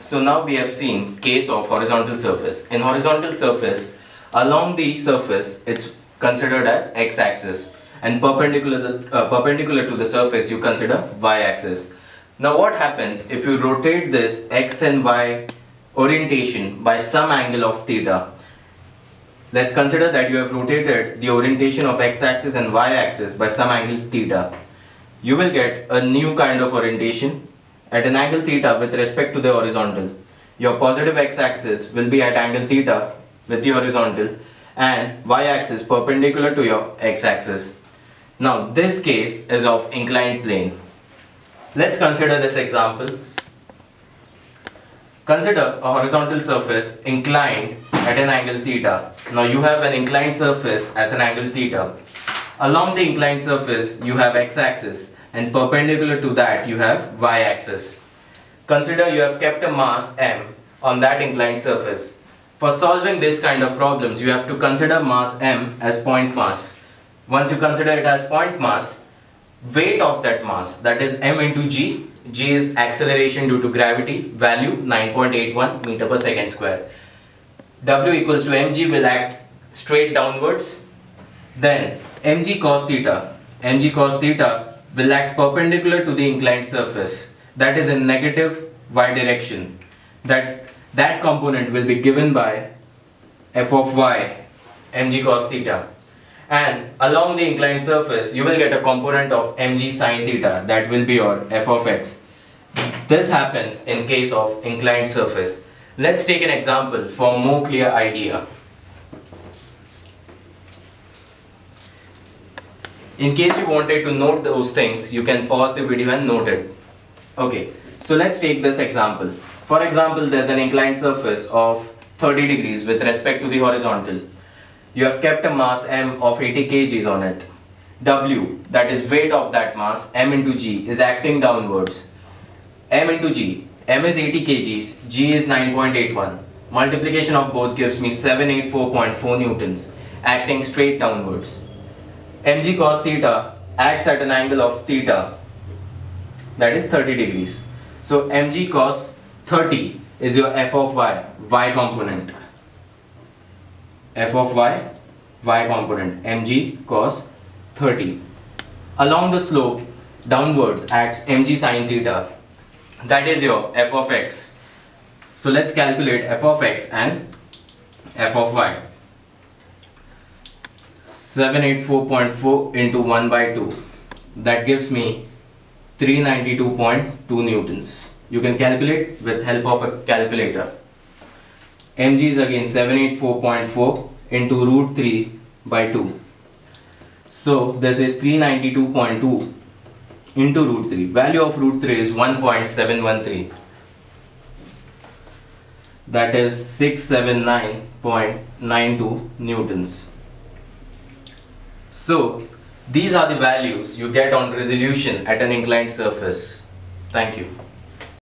So now we have seen case of horizontal surface. In horizontal surface, along the surface, it's considered as x-axis and perpendicular, uh, perpendicular to the surface you consider y-axis. Now what happens if you rotate this x and y orientation by some angle of theta? Let's consider that you have rotated the orientation of x-axis and y-axis by some angle theta. You will get a new kind of orientation at an angle theta with respect to the horizontal. Your positive x-axis will be at angle theta with the horizontal and y-axis perpendicular to your x-axis. Now this case is of inclined plane. Let's consider this example. Consider a horizontal surface inclined at an angle theta. Now you have an inclined surface at an angle theta. Along the inclined surface you have x-axis and perpendicular to that you have y-axis. Consider you have kept a mass m on that inclined surface. For solving this kind of problems you have to consider mass m as point mass once you consider it as point mass, weight of that mass, that is m into g, g is acceleration due to gravity, value 9.81 meter per second square. W equals to mg will act straight downwards. Then mg cos theta, mg cos theta will act perpendicular to the inclined surface, that is in negative y direction. That, that component will be given by f of y, mg cos theta and along the inclined surface you will get a component of mg sine theta that will be your f of x. This happens in case of inclined surface. Let's take an example for more clear idea. In case you wanted to note those things, you can pause the video and note it. Okay, so let's take this example. For example, there's an inclined surface of 30 degrees with respect to the horizontal you have kept a mass m of 80 kgs on it. W, that is weight of that mass, m into g, is acting downwards. m into g, m is 80 kgs, g is 9.81. Multiplication of both gives me 784.4 newtons, acting straight downwards. Mg cos theta acts at an angle of theta, that is 30 degrees. So mg cos 30 is your f of y, y component f of y, y component mg cos 30. Along the slope downwards acts mg sine theta. That is your f of x. So let's calculate f of x and f of y. 784.4 into 1 by 2 that gives me 392.2 newtons you can calculate with help of a calculator mg is again 784.4 into root 3 by 2. So this is 392.2 into root 3. Value of root 3 is 1.713. That is 679.92 newtons. So these are the values you get on resolution at an inclined surface. Thank you.